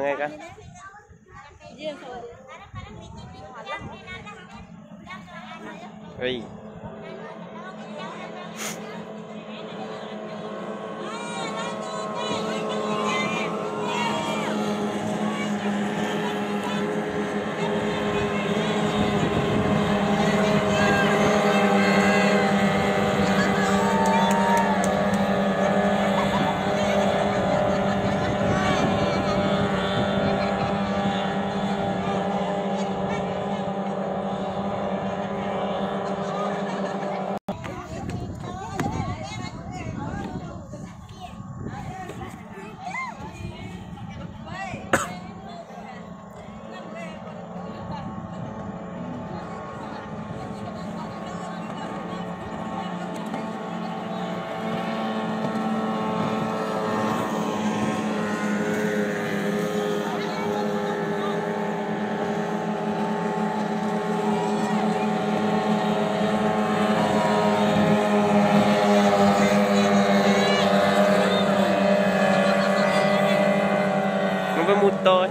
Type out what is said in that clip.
ngay cả Ui. tôi